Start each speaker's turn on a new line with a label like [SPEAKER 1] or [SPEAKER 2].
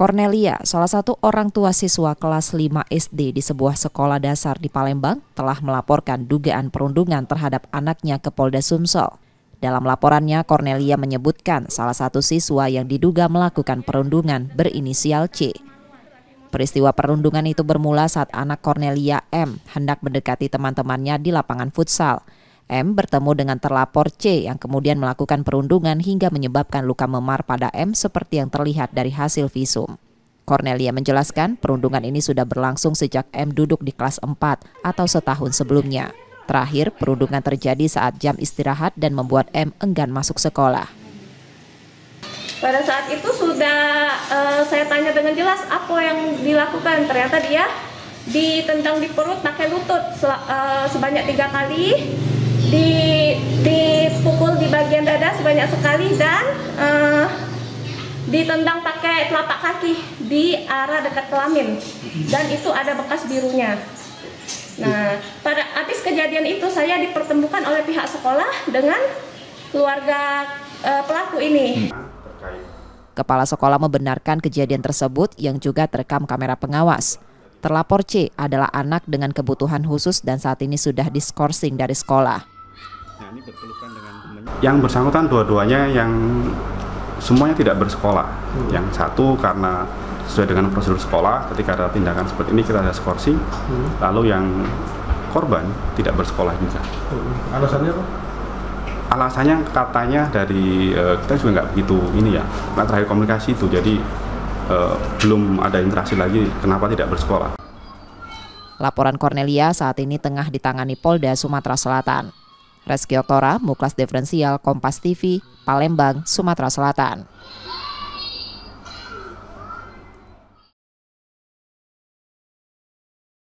[SPEAKER 1] Cornelia, salah satu orang tua siswa kelas 5 SD di sebuah sekolah dasar di Palembang, telah melaporkan dugaan perundungan terhadap anaknya ke Polda Sumsel. Dalam laporannya, Cornelia menyebutkan salah satu siswa yang diduga melakukan perundungan berinisial C. Peristiwa perundungan itu bermula saat anak Cornelia M hendak mendekati teman-temannya di lapangan futsal. M bertemu dengan terlapor C yang kemudian melakukan perundungan hingga menyebabkan luka memar pada M seperti yang terlihat dari hasil visum. Cornelia menjelaskan perundungan ini sudah berlangsung sejak M duduk di kelas 4 atau setahun sebelumnya. Terakhir, perundungan terjadi saat jam istirahat dan membuat M enggan masuk sekolah.
[SPEAKER 2] Pada saat itu sudah uh, saya tanya dengan jelas apa yang dilakukan. Ternyata dia ditendang di perut pakai lutut uh, sebanyak tiga kali di dipukul di bagian dada sebanyak sekali dan uh, ditendang pakai telapak kaki di arah dekat kelamin dan itu ada bekas birunya. Nah, pada habis kejadian itu saya dipertemukan oleh pihak sekolah dengan keluarga uh, pelaku ini.
[SPEAKER 1] Kepala sekolah membenarkan kejadian tersebut yang juga terekam kamera pengawas. Terlapor C adalah anak dengan kebutuhan khusus dan saat ini sudah diskorsing dari sekolah.
[SPEAKER 3] Yang bersangkutan dua-duanya yang semuanya tidak bersekolah. Hmm. Yang satu karena sesuai dengan prosedur sekolah, ketika ada tindakan seperti ini kita ada skorsing. Hmm. Lalu yang korban tidak bersekolah juga.
[SPEAKER 4] Hmm. Alasannya apa?
[SPEAKER 3] Alasannya katanya dari uh, kita juga nggak begitu ini ya, nah, terakhir komunikasi itu jadi uh, belum ada interaksi lagi kenapa tidak bersekolah.
[SPEAKER 1] Laporan Cornelia saat ini tengah ditangani Polda Sumatera Selatan. Reski Oktora, Muklas Diferensial, Kompas TV, Palembang, Sumatera Selatan.